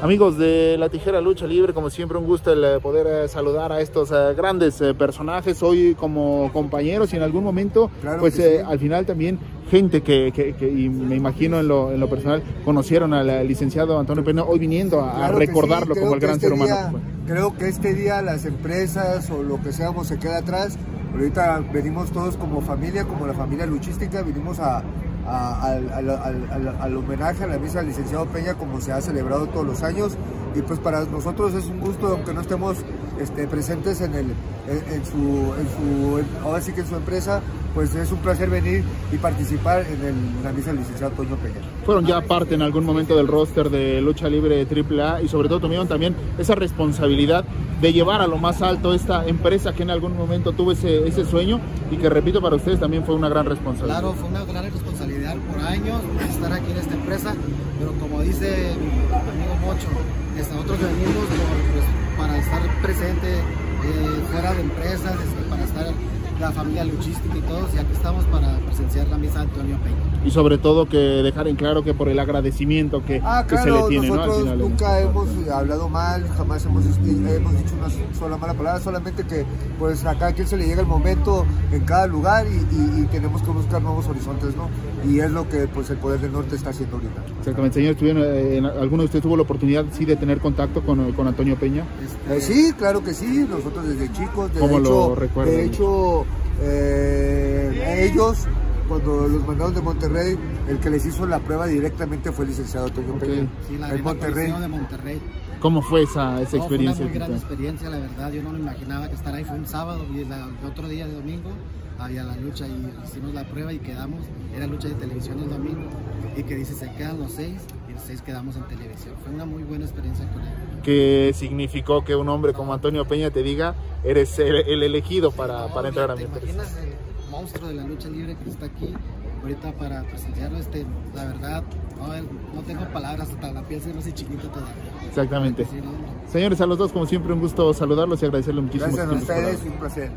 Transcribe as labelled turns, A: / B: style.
A: Amigos de la Tijera Lucha Libre, como siempre un gusto el eh, poder eh, saludar a estos eh, grandes personajes hoy como compañeros y en algún momento,
B: Claro
A: pues eh, al final también gente que, que- que- y me imagino en lo, en lo personal, conocieron al licenciado Antonio Pena hoy viniendo a,
B: Claro
A: recordarlo
B: sí,
A: como el gran
B: este
A: ser humano.
B: día-. Creo que este día las empresas o lo que seamos se queda atrás. Ahorita venimos todos como familia, como la familia luchística, vinimos a, al- al- al- al homenaje a la misa del licenciado Peña como se ha celebrado todos los años. Y pues para nosotros es un gusto, aunque no estemos este, presentes en, el, en, en su, en su, en- ahora sí que en su empresa, pues es un placer venir y participar en, el- en la misa del licenciado Toño Peña.
A: Fueron ya parte en algún momento del roster de lucha libre AAA y sobre todo tuvieron también esa responsabilidad de llevar a lo más alto esta empresa que en algún momento tuvo ese, ese sueño y que repito para ustedes también fue una gran responsabilidad.
C: Claro, fue una gran responsabilidad por años estar aquí en esta empresa, pero como dice mi amigo Mocho, nosotros venimos pues, para estar presente eh, fuera de empresas, este, para estar la familia luchística y todos, y aquí estamos para presenciar la misa de Antonio Peña.
A: y sobre todo que dejar en claro que por el agradecimiento que,
B: Ah,
A: que se le tiene ¿no? al
B: nosotros
A: final.
B: nunca hemos hablado mal, jamás hemos, hemos dicho una sola mala palabra, solamente que pues a cada quien se le llega el momento en cada lugar y, y- y tenemos que buscar nuevos horizontes, ¿no? Y es lo que pues el Poder del Norte está haciendo ahorita.
A: Exactamente, señor, ¿tuvieron, eh, ¿alguno de ustedes tuvo la oportunidad sí de tener contacto con, con Antonio Peña?
C: Este,
B: Eh, sí, claro que sí, nosotros desde chicos, de
A: ¿Cómo lo
B: hecho,
A: recuerdan?
B: de hecho eh, ellos cuando los mandaron de Monterrey, el que les hizo la prueba directamente fue el licenciado Toño
A: Ok.
B: Peña.
C: sí, la
B: en Monterrey.
C: de Monterrey.
A: ¿Cómo fue esa, esa
C: No, fue
A: experiencia?
C: una muy gran experiencia, la verdad. Yo no me imaginaba que estar ahí. Fue un sábado y la- el otro día de domingo había la lucha y hicimos la prueba y quedamos. Era lucha de televisión el domingo y que dice se quedan los seis y los seis quedamos en televisión. Fue una muy buena experiencia con él.
A: ¿Qué significó que un hombre como Antonio Peña te diga eres el, el elegido para,
C: No,
A: para entrar a mi
C: ¿Te
A: empresa?
C: imaginas el monstruo de la lucha libre que está aquí ahorita para presenciarlo? Este, la verdad, no, no tengo palabras, hasta la piel se me hace chiquita todavía.
A: Exactamente. Señores, a los dos, como siempre, un gusto saludarlos y agradecerles muchísimo.
B: Gracias a ustedes, un placer.